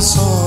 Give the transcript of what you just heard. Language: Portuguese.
só.